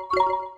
Thank you.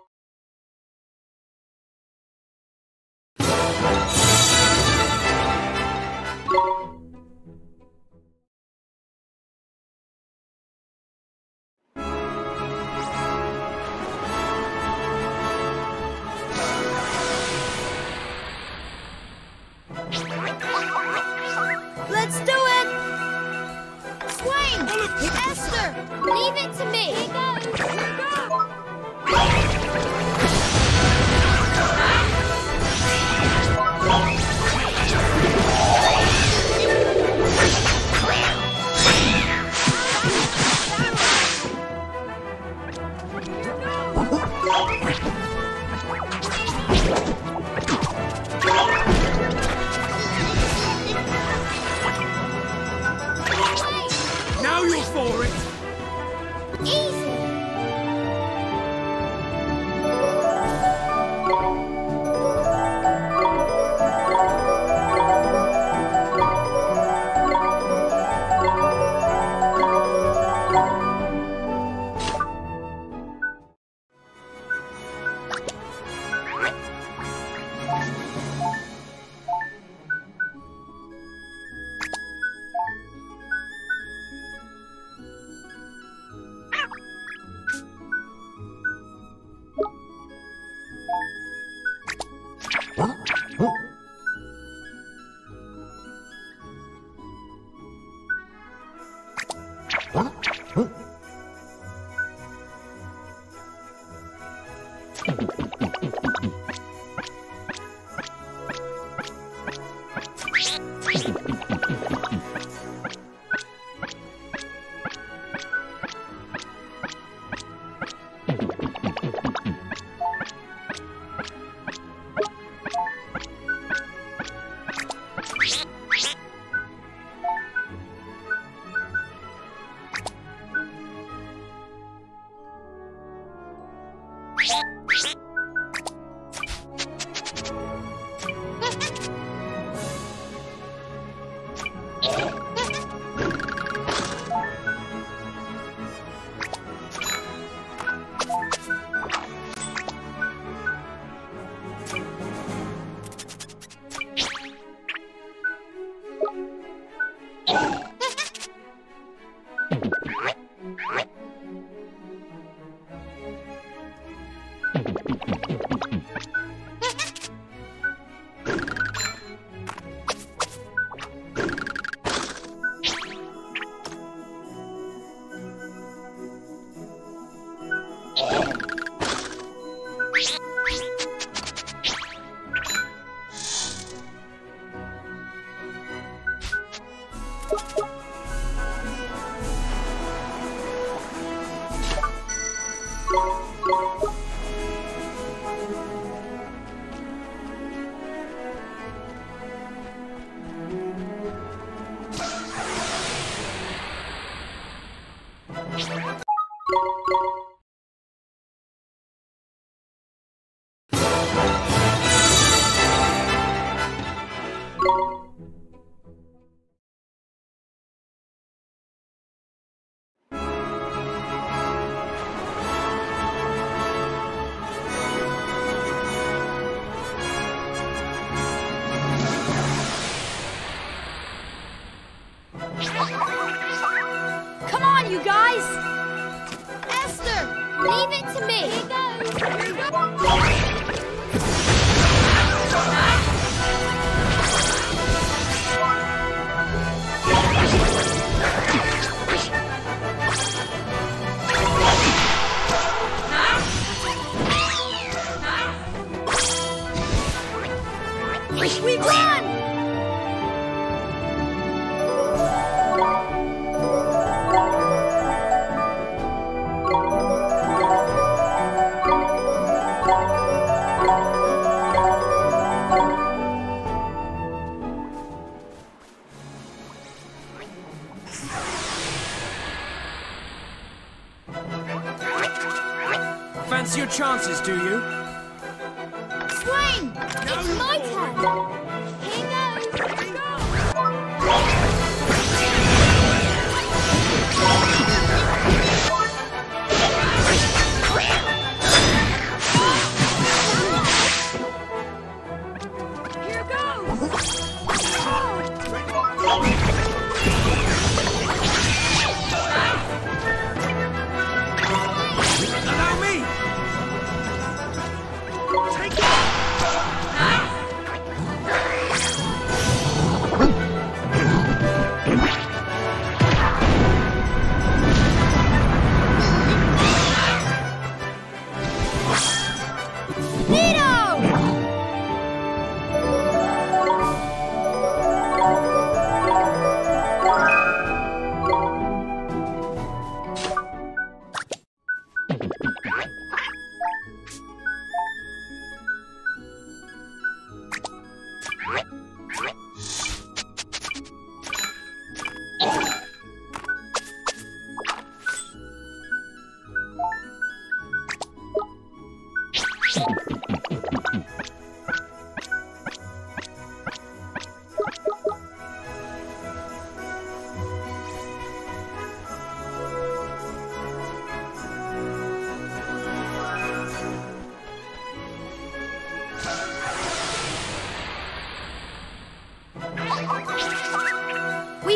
Chances, do you?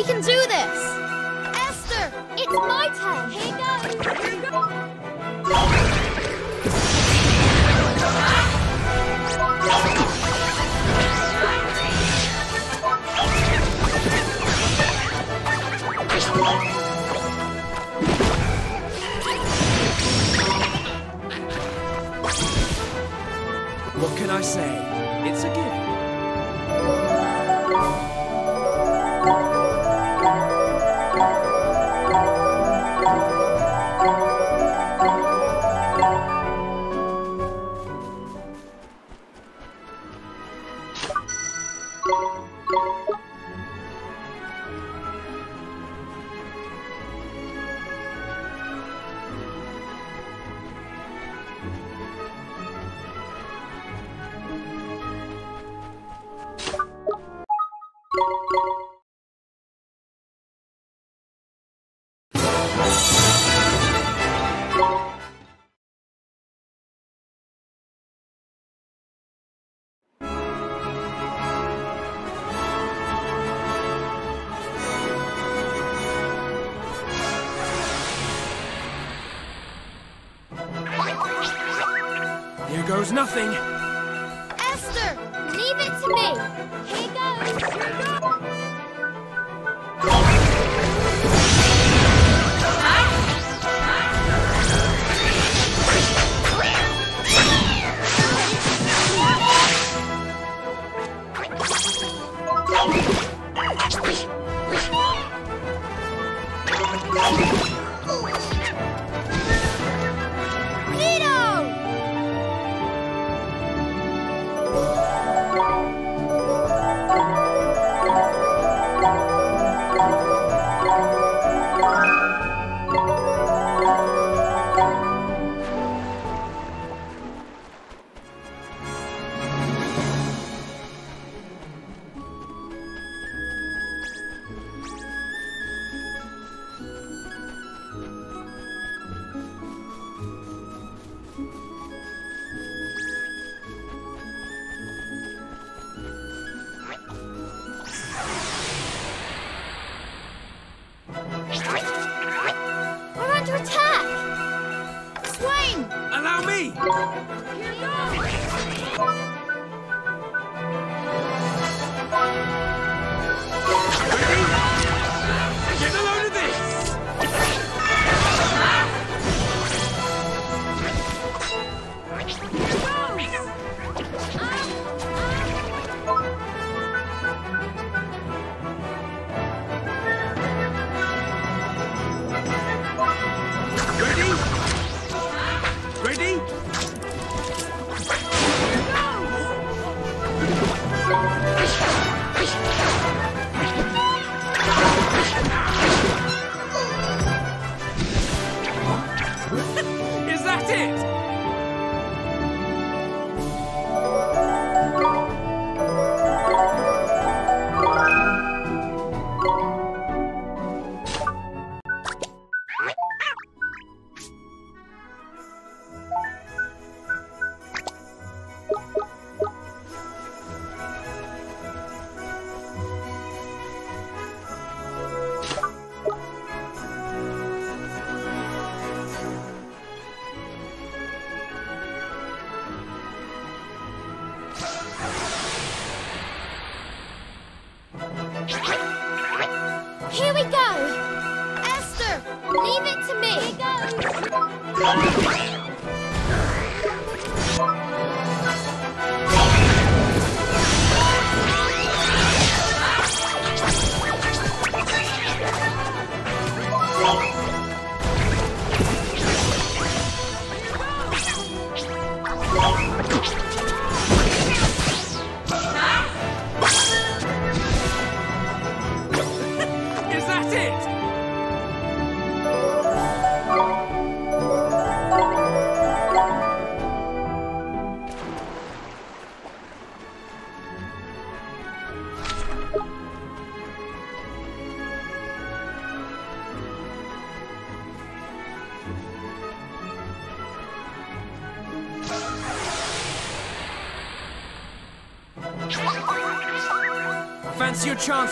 can do this! Esther! It's my turn! Here goes! Here goes! What can I say? It's a gift. Nothing.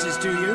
Do you?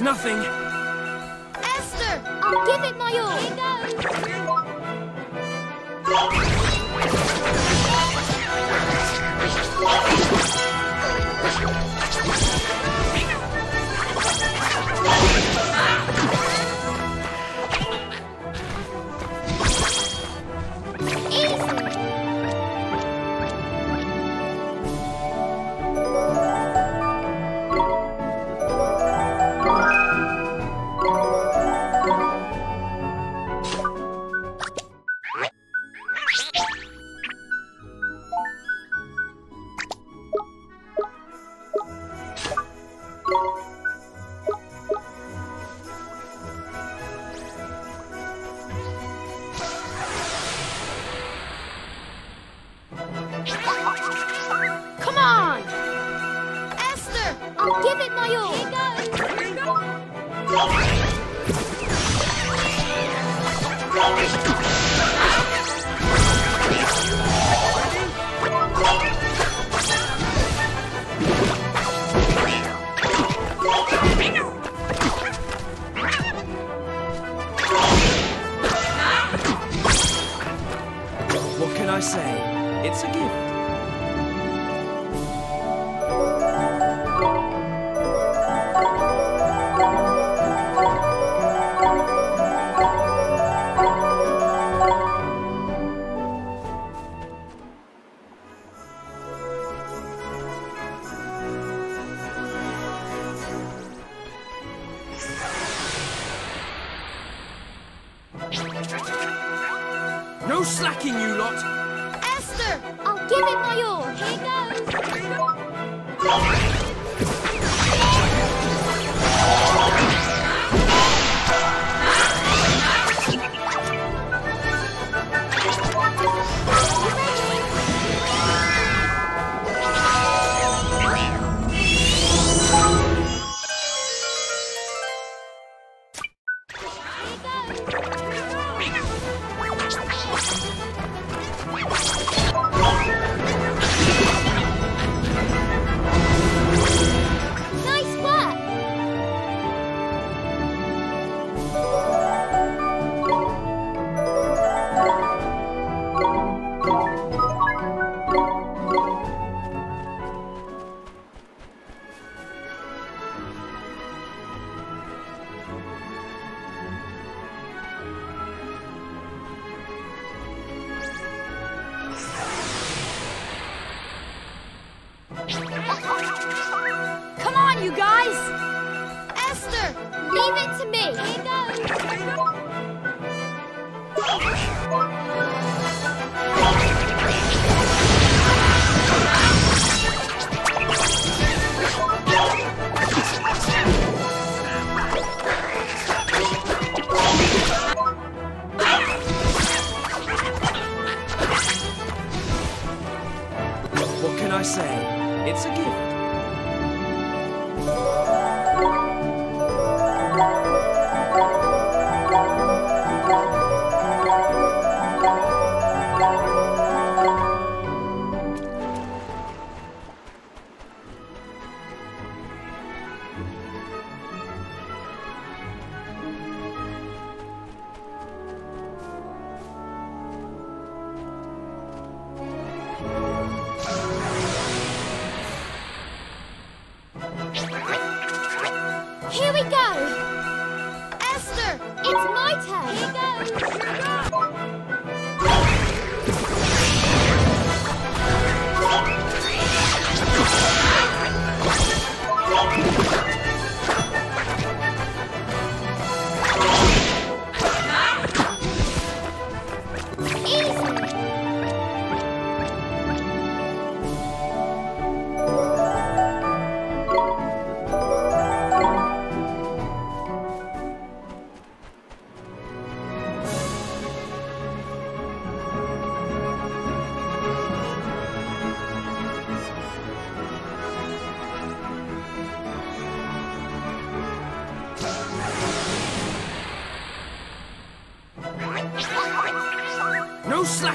Nothing. Esther, I'll give it my all.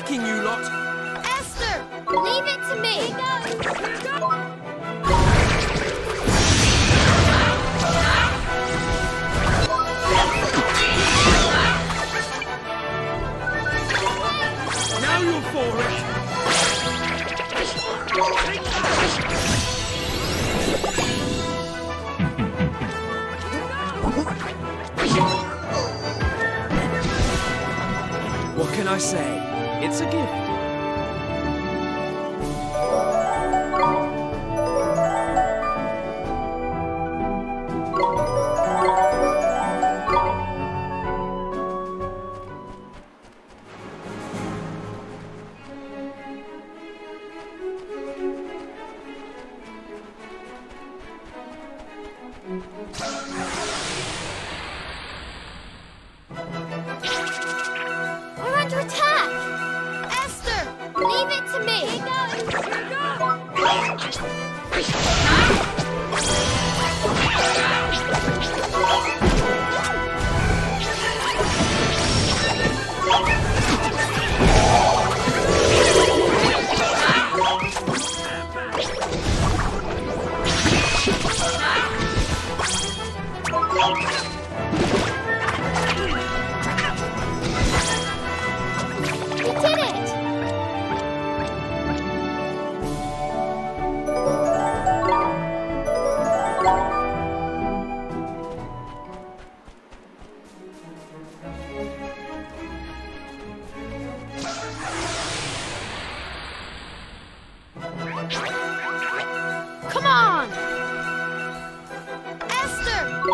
No slacking, you lot!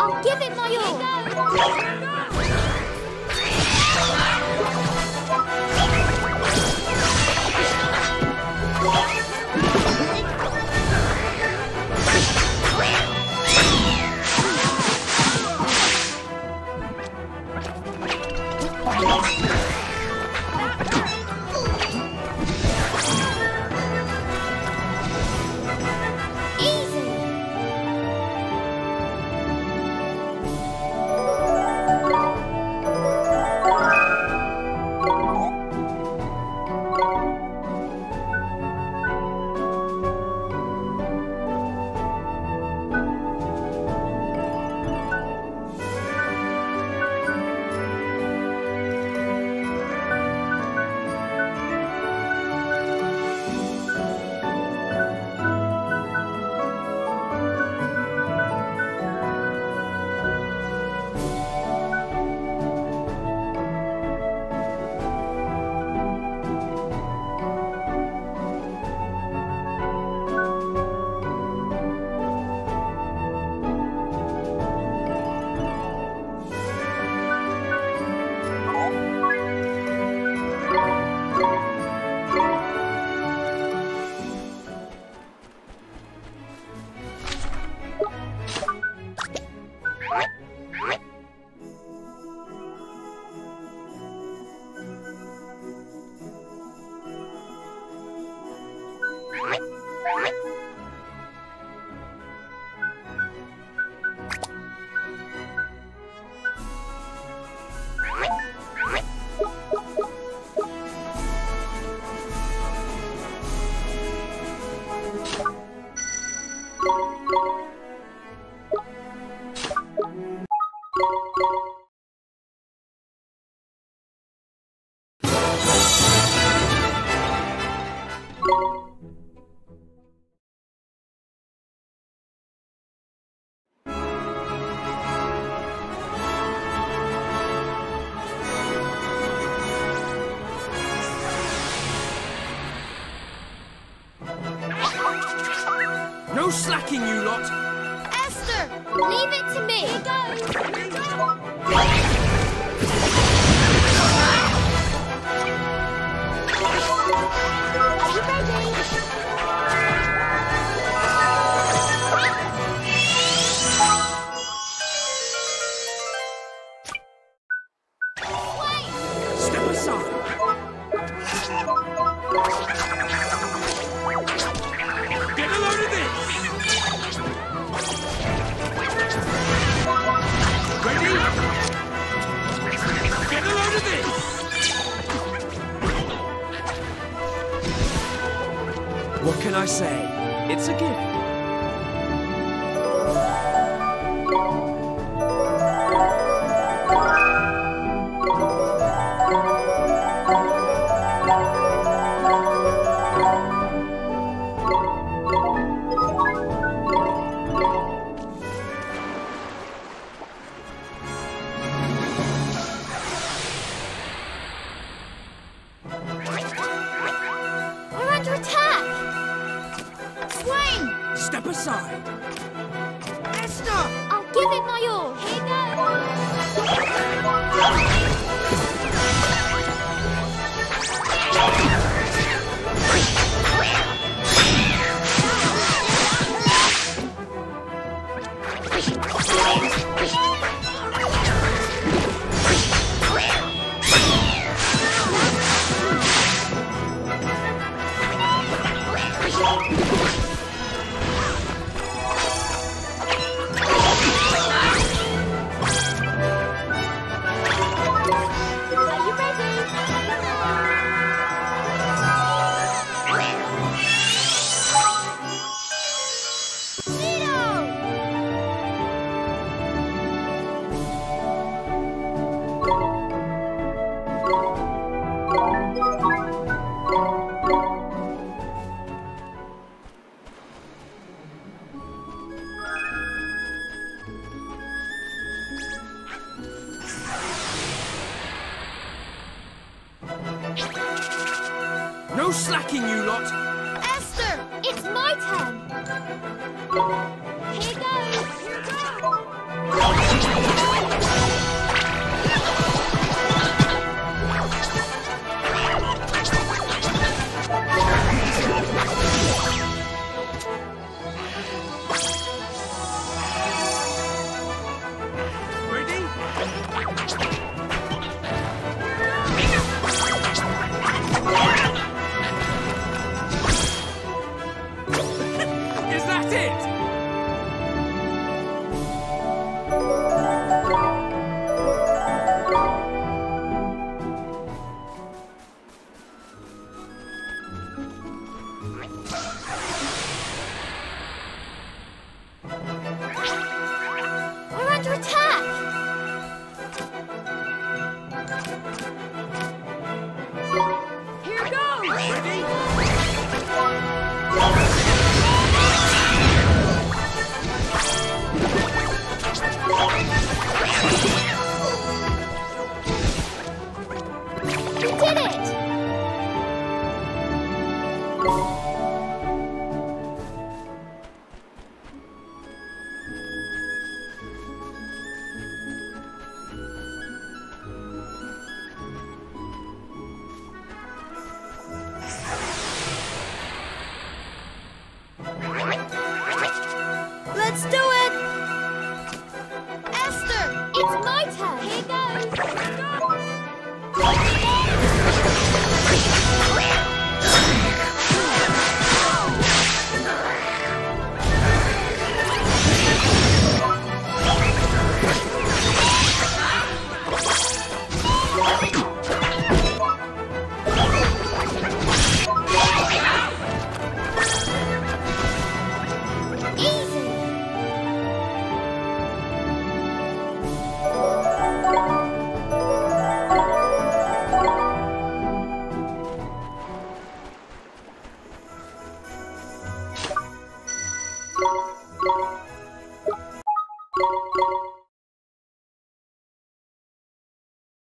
I'll give it my all. slacking, you lot. What can I say? It's a gift. Oh, my God.